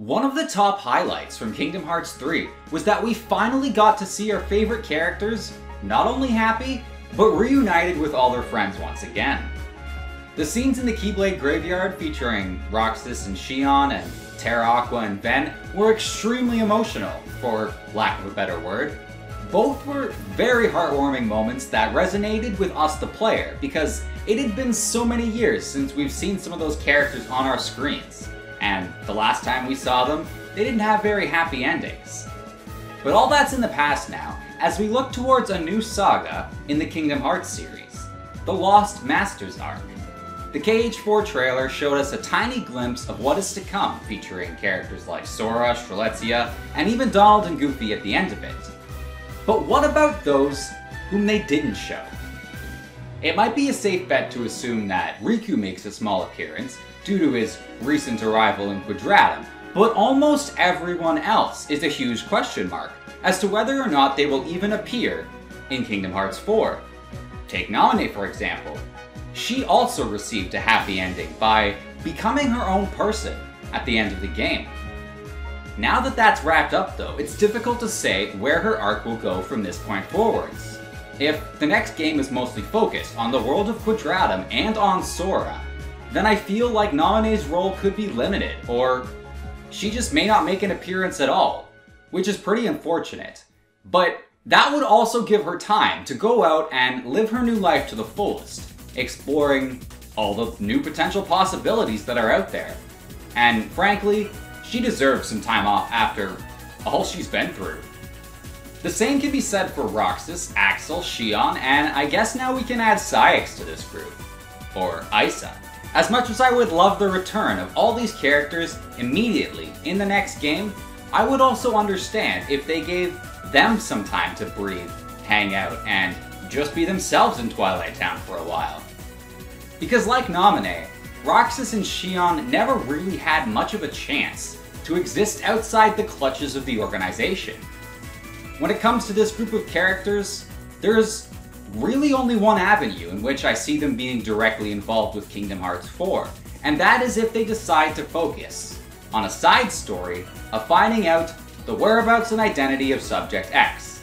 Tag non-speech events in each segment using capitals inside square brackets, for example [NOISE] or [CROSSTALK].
One of the top highlights from Kingdom Hearts 3 was that we finally got to see our favorite characters not only happy, but reunited with all their friends once again. The scenes in the Keyblade Graveyard featuring Roxas and Xion and Terra Aqua and Ven were extremely emotional, for lack of a better word. Both were very heartwarming moments that resonated with us the player because it had been so many years since we've seen some of those characters on our screens and the last time we saw them, they didn't have very happy endings. But all that's in the past now, as we look towards a new saga in the Kingdom Hearts series, the Lost Masters arc. The KH4 trailer showed us a tiny glimpse of what is to come, featuring characters like Sora, Strelitzia, and even Donald and Goofy at the end of it. But what about those whom they didn't show? It might be a safe bet to assume that Riku makes a small appearance, due to his recent arrival in Quadratum, but almost everyone else is a huge question mark as to whether or not they will even appear in Kingdom Hearts 4. Take Naminé for example. She also received a happy ending by becoming her own person at the end of the game. Now that that's wrapped up though, it's difficult to say where her arc will go from this point forwards. If the next game is mostly focused on the world of Quadratum and on Sora, then I feel like Naminé's role could be limited, or she just may not make an appearance at all, which is pretty unfortunate. But that would also give her time to go out and live her new life to the fullest, exploring all the new potential possibilities that are out there. And frankly, she deserves some time off after all she's been through. The same can be said for Roxas, Axel, Xion, and I guess now we can add Saïx to this group. Or Isa. As much as I would love the return of all these characters immediately in the next game, I would also understand if they gave them some time to breathe, hang out, and just be themselves in Twilight Town for a while. Because like Naminé, Roxas and Xion never really had much of a chance to exist outside the clutches of the organization. When it comes to this group of characters, there's really only one avenue in which I see them being directly involved with Kingdom Hearts 4, and that is if they decide to focus on a side story of finding out the whereabouts and identity of Subject X.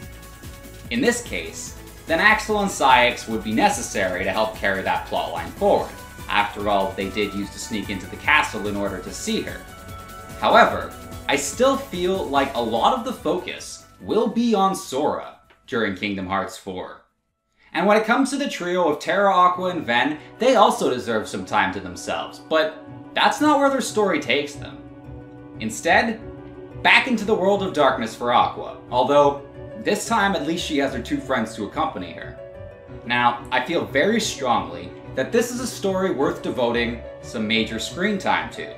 In this case, then Axel and Saïx would be necessary to help carry that plotline forward. After all, they did use to sneak into the castle in order to see her. However, I still feel like a lot of the focus will be on Sora during Kingdom Hearts 4. And when it comes to the trio of Terra, Aqua, and Ven, they also deserve some time to themselves, but that's not where their story takes them. Instead, back into the world of darkness for Aqua, although this time at least she has her two friends to accompany her. Now, I feel very strongly that this is a story worth devoting some major screen time to,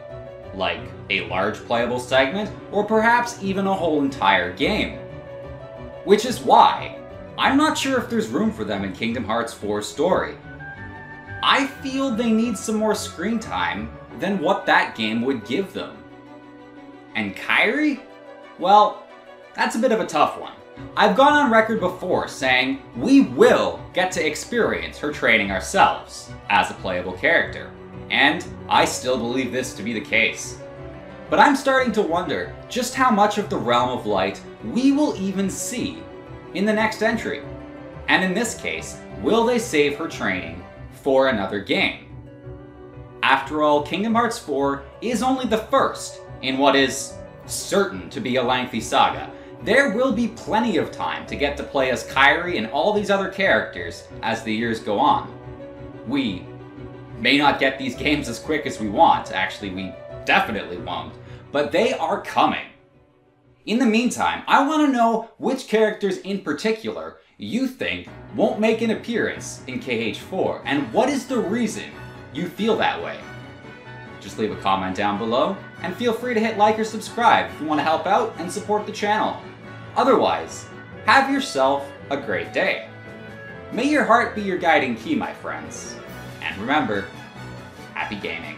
like a large playable segment, or perhaps even a whole entire game. Which is why I'm not sure if there's room for them in Kingdom Hearts 4's story. I feel they need some more screen time than what that game would give them. And Kairi? Well, that's a bit of a tough one. I've gone on record before saying we will get to experience her training ourselves as a playable character, and I still believe this to be the case. But I'm starting to wonder just how much of the Realm of Light we will even see in the next entry. And in this case, will they save her training for another game? After all, Kingdom Hearts 4 is only the first in what is certain to be a lengthy saga. There will be plenty of time to get to play as Kairi and all these other characters as the years go on. We may not get these [LAUGHS] games as quick as we want, actually, we definitely won't, but they are coming. In the meantime, I want to know which characters in particular you think won't make an appearance in KH4, and what is the reason you feel that way? Just leave a comment down below, and feel free to hit like or subscribe if you want to help out and support the channel. Otherwise, have yourself a great day. May your heart be your guiding key, my friends. And remember, happy gaming.